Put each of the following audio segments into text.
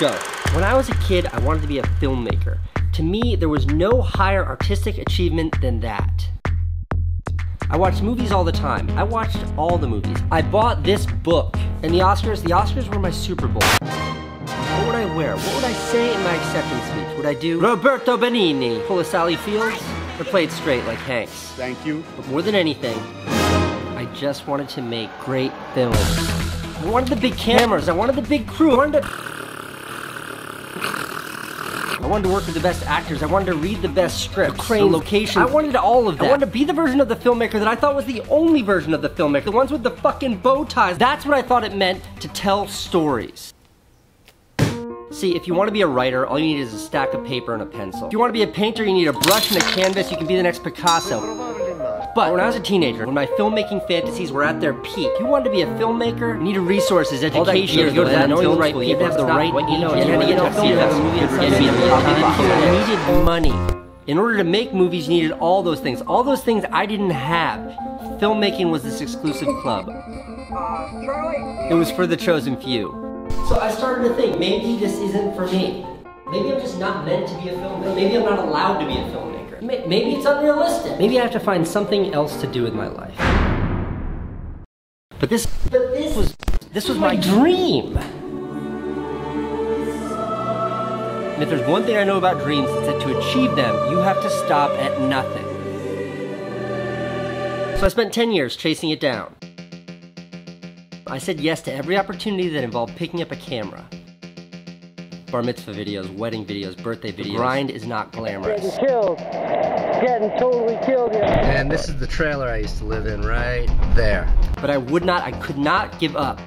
go. When I was a kid, I wanted to be a filmmaker. To me, there was no higher artistic achievement than that. I watched movies all the time. I watched all the movies. I bought this book. And the Oscars, the Oscars were my Super Bowl. What would I wear? What would I say in my acceptance speech? Would I do Roberto Benigni, pull a Sally Fields, or play it straight like Hanks? Thank you. But more than anything, I just wanted to make great films. I wanted the big cameras. I wanted the big crew. I wanted to. I wanted to work with the best actors. I wanted to read the best scripts, the cranes, locations. I wanted all of that. I wanted to be the version of the filmmaker that I thought was the only version of the filmmaker. The ones with the fucking bow ties. That's what I thought it meant to tell stories. See, if you want to be a writer, all you need is a stack of paper and a pencil. If you want to be a painter, you need a brush and a canvas. You can be the next Picasso. But when I was a teenager, when my filmmaking fantasies were at their peak, you wanted to be a filmmaker, you needed resources, education, you go to that knowing the right people, you have the right what you know, you had to get to film, have a movie, you needed money. In order to make movies, you needed all those things. All those things I didn't have. Filmmaking was this exclusive club. Uh, it was for the chosen few. So I started to think, maybe this isn't for me. Maybe I'm just not meant to be a filmmaker. Maybe I'm not allowed to be a filmmaker. Maybe it's unrealistic. Maybe I have to find something else to do with my life. But this, but this was, this was my dream. And if there's one thing I know about dreams, it's that to achieve them, you have to stop at nothing. So I spent 10 years chasing it down. I said yes to every opportunity that involved picking up a camera. Bar mitzvah videos, wedding videos, birthday videos. The grind is not glamorous. Getting killed. Getting totally killed here. And this is the trailer I used to live in right there. But I would not, I could not give up.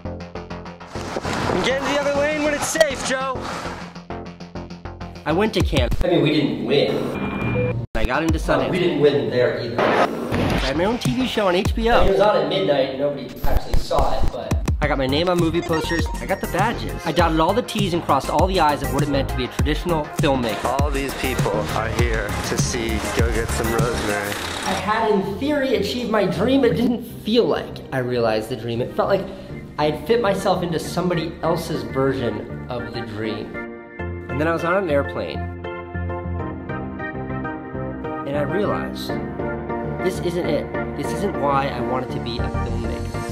Get in the other lane when it's safe, Joe. I went to Cannes. I mean, we didn't win. I got into Sundance. we didn't win there either. I had my own TV show on HBO. It was on at midnight. Nobody actually saw it, but I got my name on movie posters. I got the badges. I dotted all the T's and crossed all the I's of what it meant to be a traditional filmmaker. All these people are here to see Go Get Some Rosemary. I had, in theory, achieved my dream. It didn't feel like I realized the dream. It felt like I had fit myself into somebody else's version of the dream. And then I was on an airplane. And I realized this isn't it. This isn't why I wanted to be a filmmaker.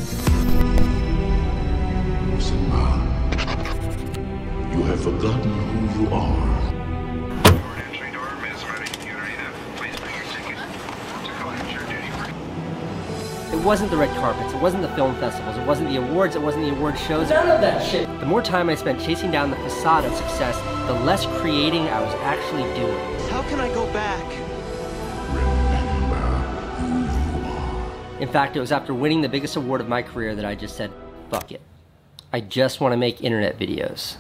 You have forgotten who you are. It wasn't the red carpets, it wasn't the film festivals, it wasn't the awards, it wasn't the award shows. None of that shit. The more time I spent chasing down the facade of success, the less creating I was actually doing. How can I go back? Remember who you are. In fact, it was after winning the biggest award of my career that I just said, fuck it. I just want to make internet videos.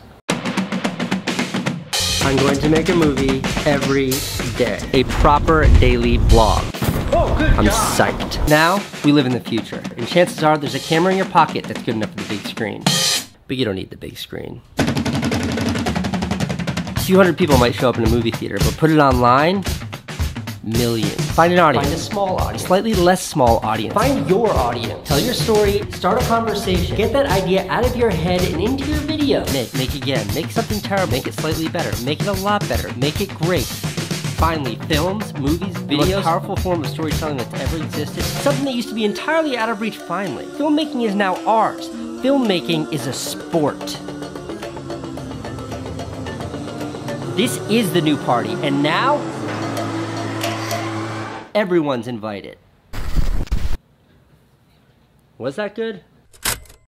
I'm going to make a movie every day. A proper daily vlog. Oh, good I'm God. psyched. Now, we live in the future, and chances are there's a camera in your pocket that's good enough for the big screen. But you don't need the big screen. A few hundred people might show up in a movie theater, but put it online, millions. Find an audience. Find a small audience. Slightly less small audience. Find your audience. Tell your story, start a conversation, get that idea out of your head and into your video. Make, make again, make something terrible, make it slightly better, make it a lot better, make it great. Finally, films, movies, videos, the most powerful form of storytelling that's ever existed. Something that used to be entirely out of reach finally. Filmmaking is now ours. Filmmaking is a sport. This is the new party, and now everyone's invited. Was that good?